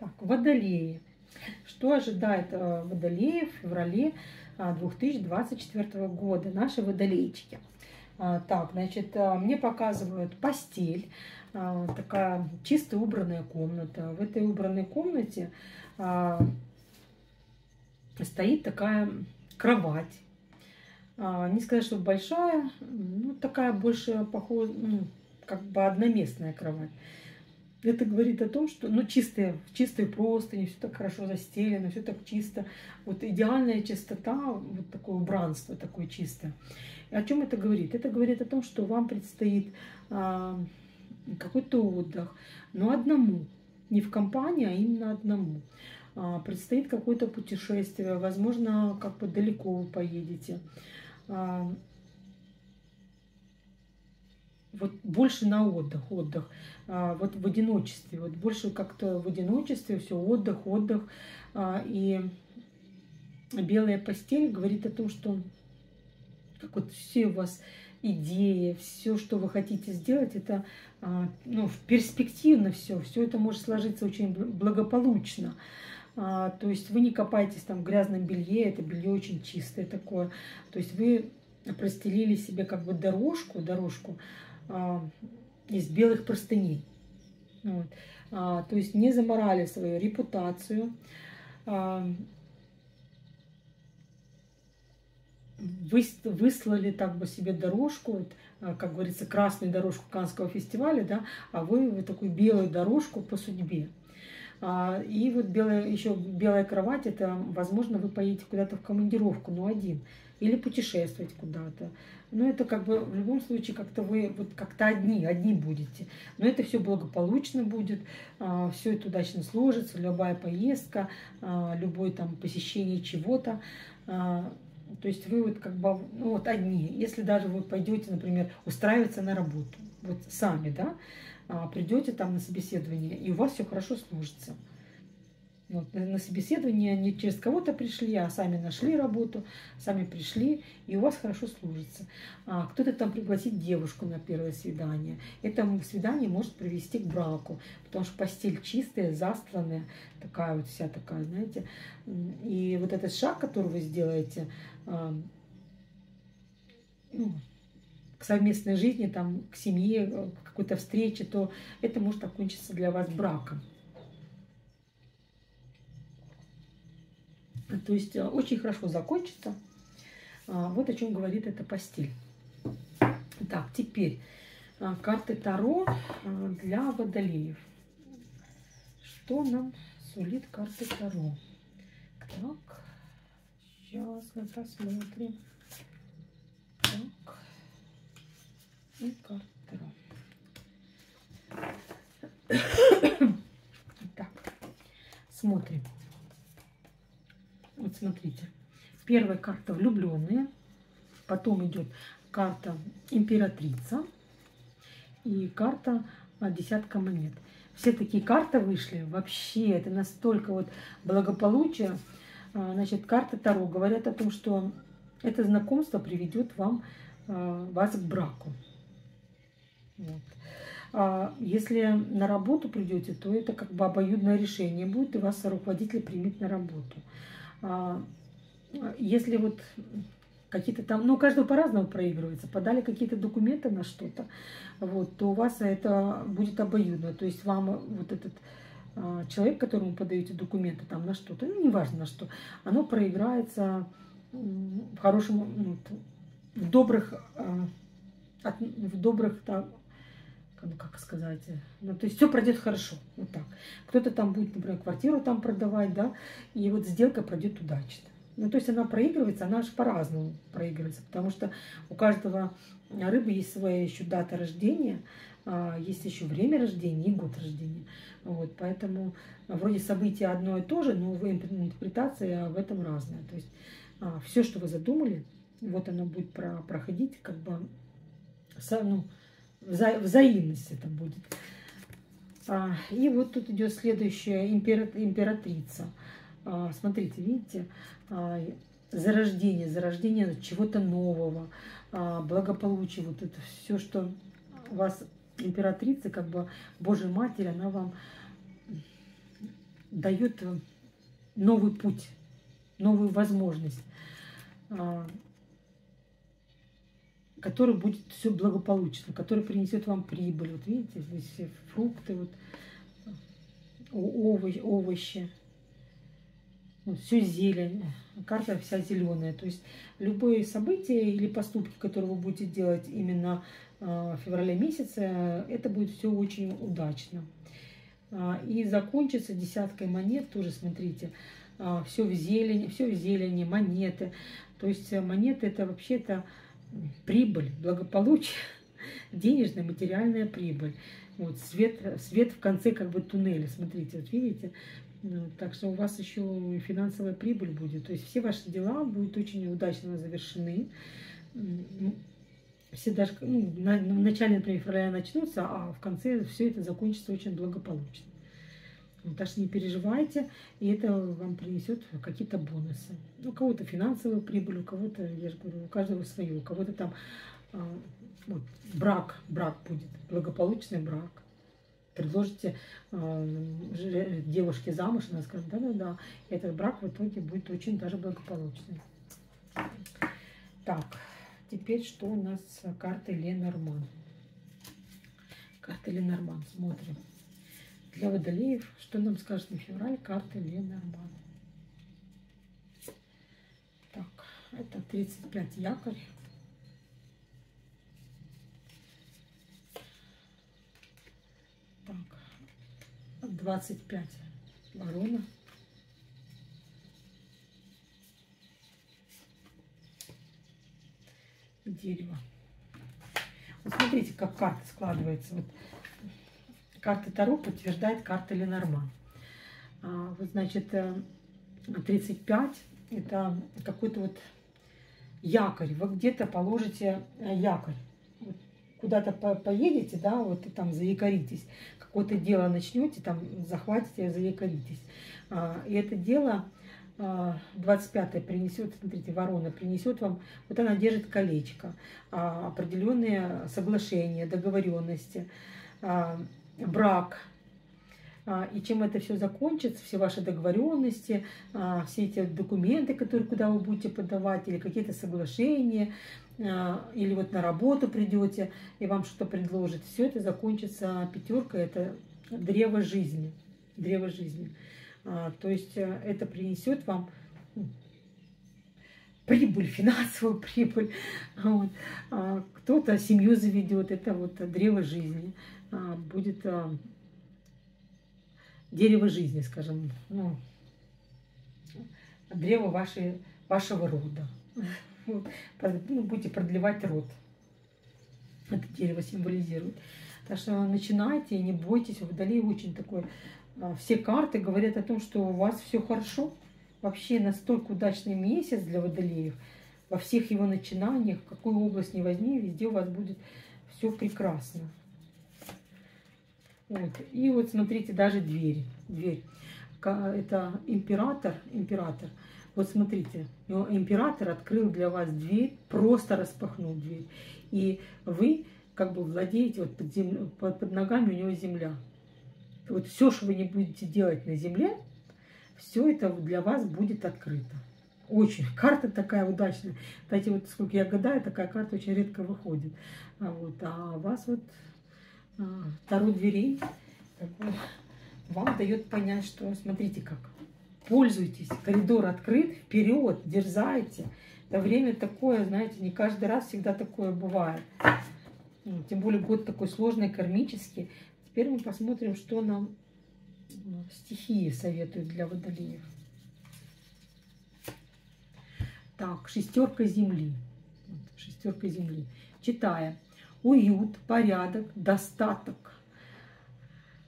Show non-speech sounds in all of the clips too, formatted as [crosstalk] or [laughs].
Так, водолеи. Что ожидает э, водолеев в феврале 2024 а, года? Наши водолейчики. А, так, значит, э, мне показывают постель, а, такая чисто убранная комната. В этой убранной комнате стоит такая кровать. Не сказать, что большая, ну такая больше похожа, ну, как бы одноместная кровать. Это говорит о том, что, ну, чистые, чистые простыни, все так хорошо застелено, все так чисто. Вот идеальная чистота, вот такое убранство такое чистое. И о чем это говорит? Это говорит о том, что вам предстоит а, какой-то отдых, но одному, не в компании, а именно одному. А, предстоит какое-то путешествие, возможно, как бы далеко вы поедете. А, вот больше на отдых, отдых, а, вот в одиночестве, вот больше как-то в одиночестве, все отдых, отдых. А, и белая постель говорит о том, что как вот все у вас идеи, все, что вы хотите сделать, это а, ну, перспективно все, все это может сложиться очень благополучно. То есть вы не копаетесь там в грязном белье, это белье очень чистое такое. То есть вы простелили себе как бы дорожку, дорожку, а, из белых простыней. Вот. А, то есть не заморали свою репутацию, а, выслали так бы себе дорожку, а, как говорится, красную дорожку Канского фестиваля, да, а вы вот такую белую дорожку по судьбе. А, и вот белая, еще белая кровать, это, возможно, вы поедете куда-то в командировку, но один, или путешествовать куда-то. Но это как бы в любом случае как-то вы вот как-то одни, одни будете. Но это все благополучно будет, а, все это удачно сложится, любая поездка, а, любое там посещение чего-то. То есть вы вот как бы ну, вот одни. Если даже вы пойдете, например, устраиваться на работу, вот сами, да, а, придете там на собеседование, и у вас все хорошо сложится. Вот, на собеседование не через кого-то пришли, а сами нашли работу, сами пришли, и у вас хорошо служится. А кто-то там пригласит девушку на первое свидание. Это свидание может привести к браку, потому что постель чистая, застланная, такая вот вся такая, знаете. И вот этот шаг, который вы сделаете, ну, к совместной жизни, там, к семье, к какой-то встрече, то это может окончиться для вас браком. То есть э, очень хорошо закончится. А, вот о чем говорит эта постель. Так, теперь а, карты Таро а, для водолеев. Что нам сулит карты Таро? Так, сейчас мы посмотрим. Так и карта. [coughs] Так, смотрим. Вот смотрите. Первая карта влюбленные. Потом идет карта императрица. И карта десятка монет. Все такие карты вышли. Вообще, это настолько вот благополучие. А, значит, карта Таро говорят о том, что это знакомство приведет вам, а, вас к браку. Вот. А если на работу придете, то это как бы обоюдное решение будет, и вас руководитель примет на работу. А если вот какие-то там, ну, каждого по-разному проигрывается, подали какие-то документы на что-то, вот, то у вас это будет обоюдно. То есть вам вот этот а, человек, которому подаете документы там на что-то, ну, неважно на что, оно проиграется в хорошем, ну, в добрых, а, в добрых там, ну, как сказать, ну, то есть все пройдет хорошо, вот так. Кто-то там будет, например, квартиру там продавать, да, и вот сделка пройдет удачно. Ну, то есть она проигрывается, она аж по-разному проигрывается, потому что у каждого рыбы есть своя еще дата рождения, а, есть еще время рождения и год рождения. Вот, поэтому вроде события одно и то же, но интерпретация в этом разная. То есть а, все, что вы задумали, вот оно будет проходить как бы ну, вза взаимность это будет. А, и вот тут идет следующая императрица. А, смотрите, видите, а, зарождение, зарождение чего-то нового, а, благополучие, вот это все, что у вас императрица, как бы Божья Матерь, она вам дает новый путь, новую возможность, а, который будет все благополучно, который принесет вам прибыль. Вот видите, здесь все фрукты, вот, овощи, овощи вот, все зелень, карта вся зеленая. То есть любые события или поступки, которые вы будете делать именно а, в феврале месяце, это будет все очень удачно. А, и закончится десяткой монет, тоже смотрите, а, все в зелени, все в зелени, монеты. То есть монеты это вообще-то прибыль, благополучие, [laughs] денежная, материальная прибыль. Вот свет, свет в конце как бы туннеля, смотрите, вот видите, ну, так что у вас еще финансовая прибыль будет. То есть все ваши дела будут очень удачно завершены. Все даже ну, на, в начале, например, февраля начнутся, а в конце все это закончится очень благополучно. Что не переживайте, и это вам принесет какие-то бонусы. У кого-то финансовую прибыль, у кого-то, я же говорю, у каждого свое, у кого-то там а, вот, брак, брак будет, благополучный брак предложите э, девушке замуж, она скажет, да-да-да, этот брак в итоге будет очень даже благополучный. Так, теперь что у нас с картой Ленорман? Карта Ленорман, смотрим. Для водолеев, что нам скажет на февраль карта Ленорман? Так, это 35 якорь. 25 ворона. Дерево. Вот смотрите, как карта складывается. Вот карта Таро подтверждает карта Ленорман. А, вот, значит, 35 э, это какой-то вот якорь. Вы где-то положите э, якорь. Куда-то поедете, да, вот и там заякоритесь какое-то дело начнете, там захватите, заякоритесь. А, и это дело 25 а, принесет, смотрите, ворона принесет вам, вот она держит колечко, определенные соглашения, договоренности, брак. И чем это все закончится, все ваши договоренности, все эти документы, которые куда вы будете подавать, или какие-то соглашения, а, или вот на работу придете, и вам что-то предложат, все это закончится пятеркой, это древо жизни, древо жизни. А, то есть э, это принесет вам прибыль, финансовую прибыль. Вот. А, кто-то семью заведет, это вот древо жизни. Будет дерево жизни, скажем, ну, древо вашей, вашего рода [laughs] ну, будете продлевать рот. Это дерево символизирует. Так что начинайте, не бойтесь. Водолей очень такой. А, все карты говорят о том, что у вас все хорошо. Вообще настолько удачный месяц для водолеев. Во всех его начинаниях, какую область не возьми, везде у вас будет все прекрасно. Вот. И вот смотрите, даже двери. Дверь. Это император, император – вот смотрите, император открыл для вас дверь, просто распахнул дверь. И вы как бы владеете, вот под, зем... под, ногами у него земля. Вот все, что вы не будете делать на земле, все это для вас будет открыто. Очень. Карта такая удачная. Кстати, вот сколько я гадаю, такая карта очень редко выходит. А, вот, а вас вот а, как бы, вам дает понять, что смотрите как пользуйтесь, коридор открыт, вперед, дерзайте. Это время такое, знаете, не каждый раз всегда такое бывает. Ну, тем более год такой сложный, кармический. Теперь мы посмотрим, что нам ну, стихии советуют для водолеев. Так, шестерка земли. шестерка земли. Читая. Уют, порядок, достаток.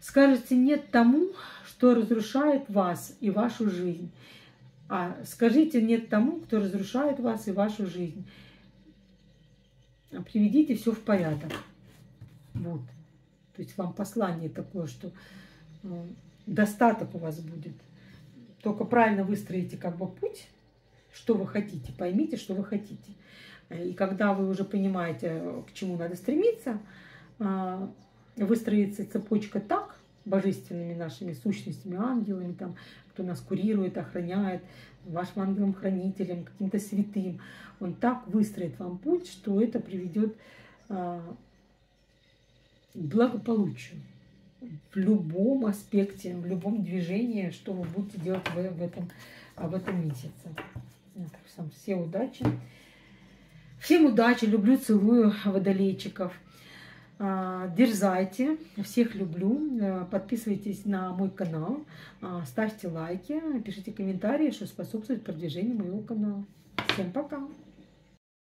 Скажете нет тому, что разрушает вас и вашу жизнь. А скажите нет тому, кто разрушает вас и вашу жизнь. Приведите все в порядок. Вот. То есть вам послание такое, что э, достаток у вас будет. Только правильно выстроите как бы путь, что вы хотите, поймите, что вы хотите. И когда вы уже понимаете, к чему надо стремиться, э, выстроится цепочка так, божественными нашими сущностями, ангелами, там, кто нас курирует, охраняет, вашим ангелом-хранителем, каким-то святым. Он так выстроит вам путь, что это приведет а, к благополучию в любом аспекте, в любом движении, что вы будете делать в, этом, в этом месяце. Всем все удачи. Всем удачи, люблю, целую водолейчиков. А, дерзайте, всех люблю. Э, подписывайтесь на мой канал, а, ставьте лайки, пишите комментарии, что способствует продвижению моего канала. Всем пока!